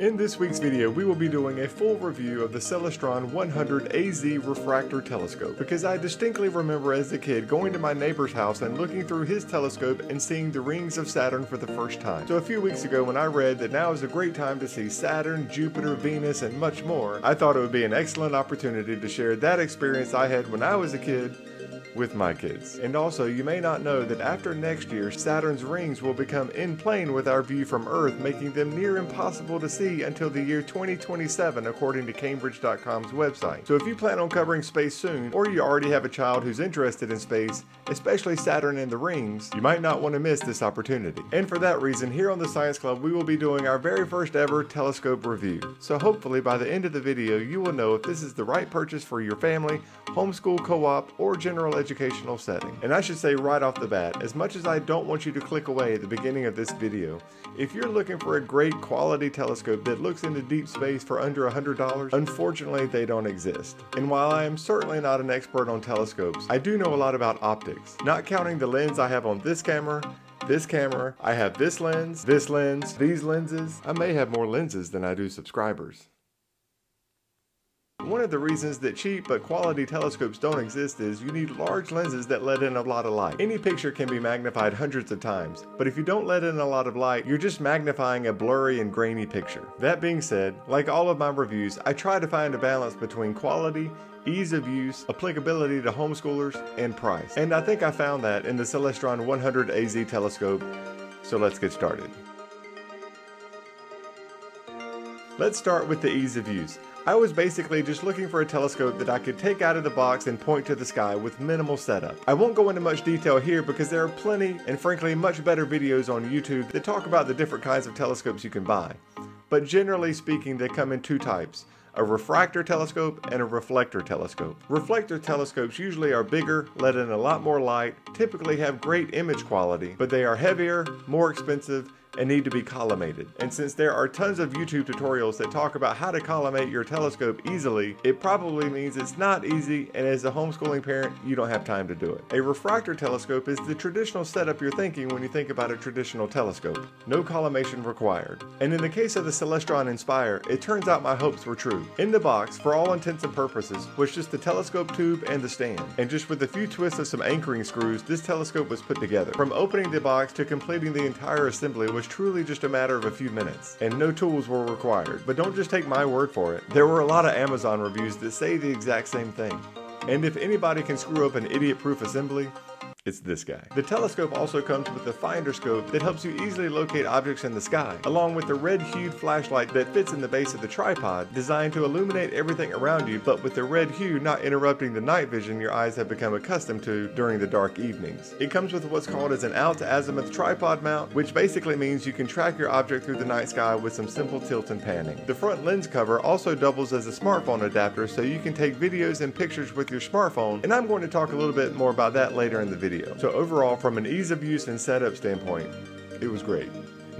In this week's video, we will be doing a full review of the Celestron 100 AZ refractor telescope because I distinctly remember as a kid going to my neighbor's house and looking through his telescope and seeing the rings of Saturn for the first time. So a few weeks ago when I read that now is a great time to see Saturn, Jupiter, Venus, and much more, I thought it would be an excellent opportunity to share that experience I had when I was a kid with my kids. And also, you may not know that after next year, Saturn's rings will become in plane with our view from Earth, making them near impossible to see until the year 2027, according to Cambridge.com's website. So if you plan on covering space soon, or you already have a child who's interested in space, especially Saturn and the rings, you might not want to miss this opportunity. And for that reason, here on the Science Club, we will be doing our very first ever telescope review. So hopefully by the end of the video, you will know if this is the right purchase for your family, homeschool co-op, or general educational setting. And I should say right off the bat, as much as I don't want you to click away at the beginning of this video, if you're looking for a great quality telescope that looks into deep space for under $100, unfortunately they don't exist. And while I am certainly not an expert on telescopes, I do know a lot about optics. Not counting the lens I have on this camera, this camera, I have this lens, this lens, these lenses. I may have more lenses than I do subscribers. One of the reasons that cheap but quality telescopes don't exist is you need large lenses that let in a lot of light. Any picture can be magnified hundreds of times, but if you don't let in a lot of light, you're just magnifying a blurry and grainy picture. That being said, like all of my reviews, I try to find a balance between quality, ease of use, applicability to homeschoolers, and price. And I think I found that in the Celestron 100 AZ telescope, so let's get started. Let's start with the ease of use. I was basically just looking for a telescope that I could take out of the box and point to the sky with minimal setup. I won't go into much detail here because there are plenty and frankly much better videos on YouTube that talk about the different kinds of telescopes you can buy. But generally speaking they come in two types a refractor telescope and a reflector telescope. Reflector telescopes usually are bigger, let in a lot more light, typically have great image quality, but they are heavier, more expensive, and need to be collimated. And since there are tons of YouTube tutorials that talk about how to collimate your telescope easily, it probably means it's not easy and as a homeschooling parent, you don't have time to do it. A refractor telescope is the traditional setup you're thinking when you think about a traditional telescope. No collimation required. And in the case of the Celestron Inspire, it turns out my hopes were true. In the box, for all intents and purposes, was just the telescope tube and the stand. And just with a few twists of some anchoring screws, this telescope was put together. From opening the box to completing the entire assembly was truly just a matter of a few minutes, and no tools were required. But don't just take my word for it. There were a lot of Amazon reviews that say the exact same thing. And if anybody can screw up an idiot-proof assembly, it's this guy. The telescope also comes with a finder scope that helps you easily locate objects in the sky, along with a red-hued flashlight that fits in the base of the tripod, designed to illuminate everything around you, but with the red hue not interrupting the night vision your eyes have become accustomed to during the dark evenings. It comes with what's called as an alt-azimuth tripod mount, which basically means you can track your object through the night sky with some simple tilt and panning. The front lens cover also doubles as a smartphone adapter so you can take videos and pictures with your smartphone, and I'm going to talk a little bit more about that later in the video video. So overall, from an ease of use and setup standpoint, it was great.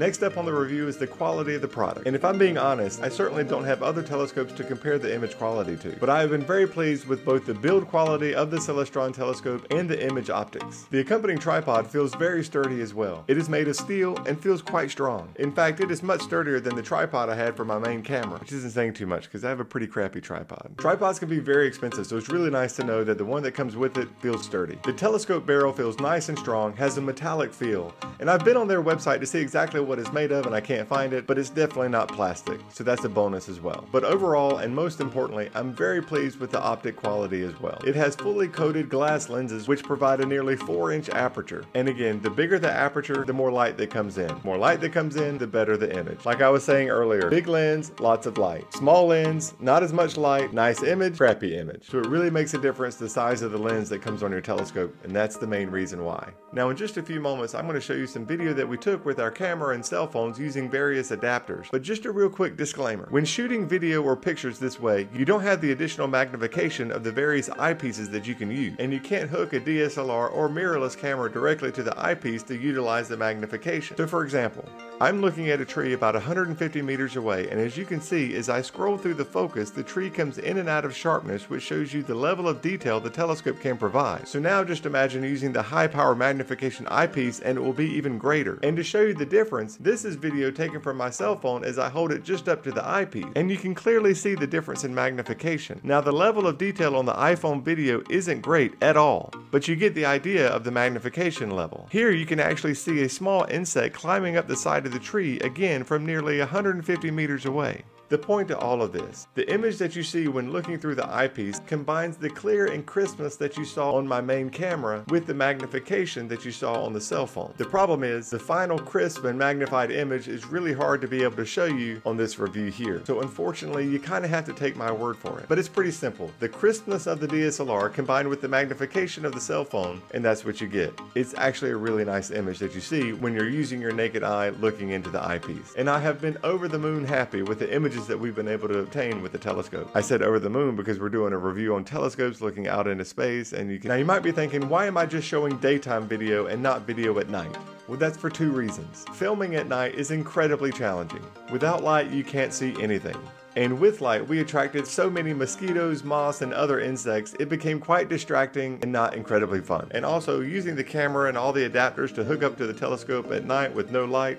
Next up on the review is the quality of the product. And if I'm being honest, I certainly don't have other telescopes to compare the image quality to, but I have been very pleased with both the build quality of the Celestron telescope and the image optics. The accompanying tripod feels very sturdy as well. It is made of steel and feels quite strong. In fact, it is much sturdier than the tripod I had for my main camera, which isn't saying too much because I have a pretty crappy tripod. Tripods can be very expensive, so it's really nice to know that the one that comes with it feels sturdy. The telescope barrel feels nice and strong, has a metallic feel, and I've been on their website to see exactly it's made of and I can't find it, but it's definitely not plastic, so that's a bonus as well. But overall, and most importantly, I'm very pleased with the optic quality as well. It has fully coated glass lenses which provide a nearly 4 inch aperture. And again, the bigger the aperture, the more light that comes in. More light that comes in, the better the image. Like I was saying earlier, big lens, lots of light. Small lens, not as much light, nice image, crappy image. So it really makes a difference the size of the lens that comes on your telescope, and that's the main reason why. Now in just a few moments, I'm going to show you some video that we took with our camera and cell phones using various adapters. But just a real quick disclaimer. When shooting video or pictures this way, you don't have the additional magnification of the various eyepieces that you can use, and you can't hook a DSLR or mirrorless camera directly to the eyepiece to utilize the magnification. So for example, I'm looking at a tree about 150 meters away, and as you can see, as I scroll through the focus, the tree comes in and out of sharpness, which shows you the level of detail the telescope can provide. So now just imagine using the high power magnification eyepiece and it will be even greater. And to show you the difference, this is video taken from my cell phone as I hold it just up to the eyepiece, and you can clearly see the difference in magnification. Now the level of detail on the iPhone video isn't great at all, but you get the idea of the magnification level. Here you can actually see a small insect climbing up the side of the tree again from nearly 150 meters away. The point to all of this, the image that you see when looking through the eyepiece combines the clear and crispness that you saw on my main camera with the magnification that you saw on the cell phone. The problem is the final crisp and magnified image is really hard to be able to show you on this review here. So unfortunately, you kind of have to take my word for it. But it's pretty simple. The crispness of the DSLR combined with the magnification of the cell phone, and that's what you get. It's actually a really nice image that you see when you're using your naked eye looking into the eyepiece. And I have been over the moon happy with the images that we've been able to obtain with the telescope. I said over the moon because we're doing a review on telescopes looking out into space and you can, now you might be thinking why am I just showing daytime video and not video at night? Well, that's for two reasons. Filming at night is incredibly challenging. Without light, you can't see anything. And with light, we attracted so many mosquitoes, moths, and other insects, it became quite distracting and not incredibly fun. And also, using the camera and all the adapters to hook up to the telescope at night with no light,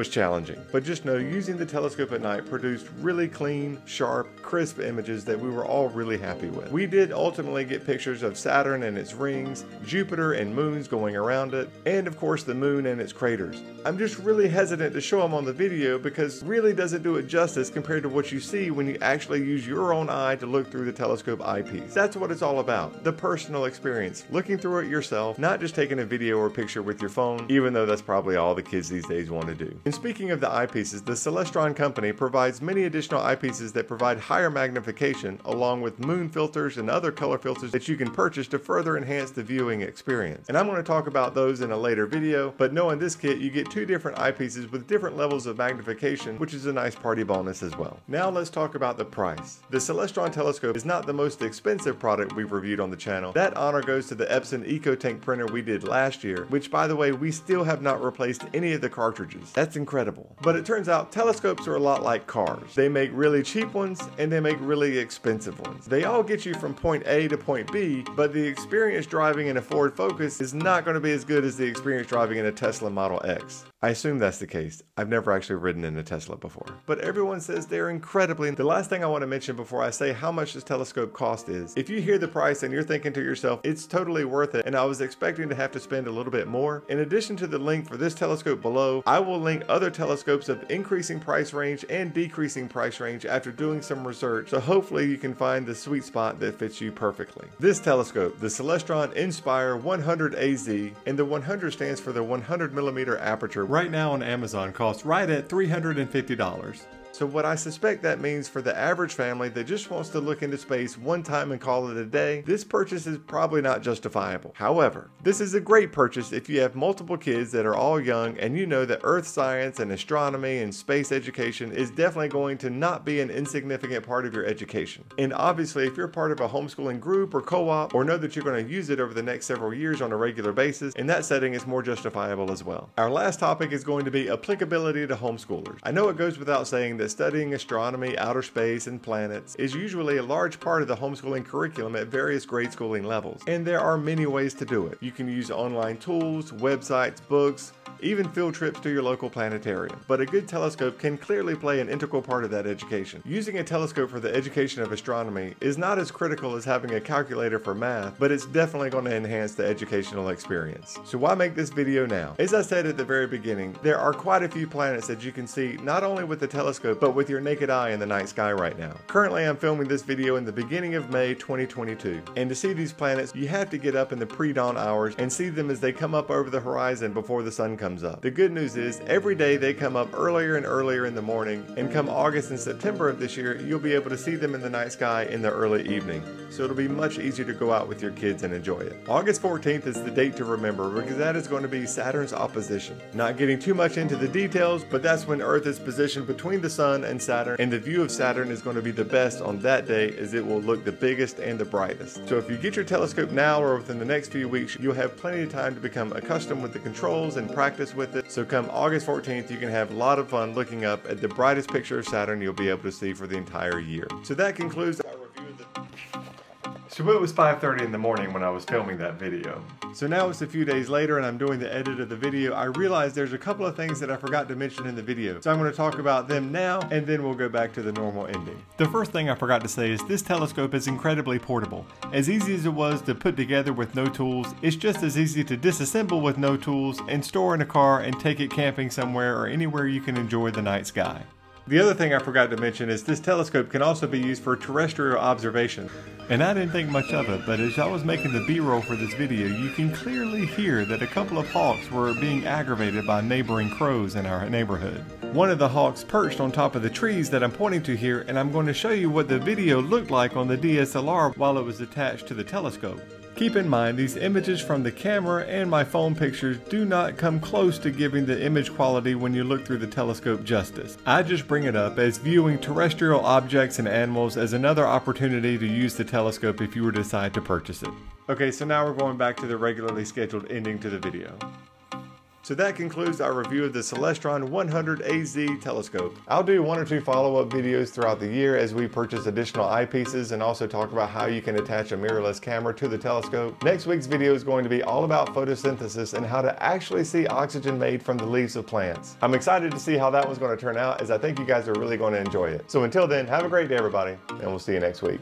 was challenging. But just know using the telescope at night produced really clean, sharp, crisp images that we were all really happy with. We did ultimately get pictures of Saturn and its rings, Jupiter and moons going around it, and of course the moon and its craters. I'm just really hesitant to show them on the video because really doesn't do it justice compared to what you see when you actually use your own eye to look through the telescope eyepiece. That's what it's all about, the personal experience, looking through it yourself, not just taking a video or picture with your phone, even though that's probably all the kids these days want to do. And speaking of the eyepieces, the Celestron company provides many additional eyepieces that provide higher magnification along with moon filters and other color filters that you can purchase to further enhance the viewing experience. And I'm going to talk about those in a later video, but knowing this kit, you get two different eyepieces with different levels of magnification, which is a nice party bonus as well. Now let's talk about the price. The Celestron telescope is not the most expensive product we've reviewed on the channel. That honor goes to the Epson EcoTank printer we did last year, which by the way, we still have not replaced any of the cartridges. That's incredible. But it turns out telescopes are a lot like cars. They make really cheap ones and they make really expensive ones. They all get you from point A to point B, but the experience driving in a Ford Focus is not going to be as good as the experience driving in a Tesla Model X. I assume that's the case. I've never actually ridden in a Tesla before. But everyone says they're incredibly. The last thing I want to mention before I say how much this telescope cost is, if you hear the price and you're thinking to yourself, it's totally worth it, and I was expecting to have to spend a little bit more, in addition to the link for this telescope below, I will link other telescopes of increasing price range and decreasing price range after doing some research, so hopefully you can find the sweet spot that fits you perfectly. This telescope, the Celestron Inspire 100 AZ, and the 100 stands for the 100 millimeter aperture right now on Amazon costs right at $350. So what I suspect that means for the average family that just wants to look into space one time and call it a day, this purchase is probably not justifiable. However, this is a great purchase if you have multiple kids that are all young and you know that earth science and astronomy and space education is definitely going to not be an insignificant part of your education. And obviously if you're part of a homeschooling group or co-op or know that you're going to use it over the next several years on a regular basis, in that setting is more justifiable as well. Our last topic is going to be applicability to homeschoolers. I know it goes without saying that studying astronomy, outer space, and planets is usually a large part of the homeschooling curriculum at various grade schooling levels, and there are many ways to do it. You can use online tools, websites, books, even field trips to your local planetarium. But a good telescope can clearly play an integral part of that education. Using a telescope for the education of astronomy is not as critical as having a calculator for math, but it's definitely going to enhance the educational experience. So why make this video now? As I said at the very beginning, there are quite a few planets that you can see not only with the telescope, but with your naked eye in the night sky right now. Currently, I'm filming this video in the beginning of May 2022, and to see these planets, you have to get up in the pre-dawn hours and see them as they come up over the horizon before the sun comes up. The good news is, every day they come up earlier and earlier in the morning, and come August and September of this year, you'll be able to see them in the night sky in the early evening. So it'll be much easier to go out with your kids and enjoy it. August 14th is the date to remember because that is going to be Saturn's opposition. Not getting too much into the details, but that's when Earth is positioned between the Sun and Saturn, and the view of Saturn is going to be the best on that day as it will look the biggest and the brightest. So if you get your telescope now or within the next few weeks, you'll have plenty of time to become accustomed with the controls and practice practice with it. So come August 14th, you can have a lot of fun looking up at the brightest picture of Saturn you'll be able to see for the entire year. So that concludes So it was 5.30 in the morning when I was filming that video. So now it's a few days later and I'm doing the edit of the video. I realized there's a couple of things that I forgot to mention in the video. So I'm going to talk about them now and then we'll go back to the normal ending. The first thing I forgot to say is this telescope is incredibly portable. As easy as it was to put together with no tools, it's just as easy to disassemble with no tools and store in a car and take it camping somewhere or anywhere you can enjoy the night sky. The other thing I forgot to mention is this telescope can also be used for terrestrial observation. And I didn't think much of it, but as I was making the b-roll for this video, you can clearly hear that a couple of hawks were being aggravated by neighboring crows in our neighborhood. One of the hawks perched on top of the trees that I'm pointing to here, and I'm going to show you what the video looked like on the DSLR while it was attached to the telescope. Keep in mind, these images from the camera and my phone pictures do not come close to giving the image quality when you look through the telescope justice. I just bring it up as viewing terrestrial objects and animals as another opportunity to use the telescope if you were to decide to purchase it. Okay, so now we're going back to the regularly scheduled ending to the video. So that concludes our review of the Celestron 100 AZ telescope. I'll do one or two follow-up videos throughout the year as we purchase additional eyepieces and also talk about how you can attach a mirrorless camera to the telescope. Next week's video is going to be all about photosynthesis and how to actually see oxygen made from the leaves of plants. I'm excited to see how that one's going to turn out as I think you guys are really going to enjoy it. So until then, have a great day everybody and we'll see you next week.